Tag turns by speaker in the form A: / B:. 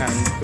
A: And.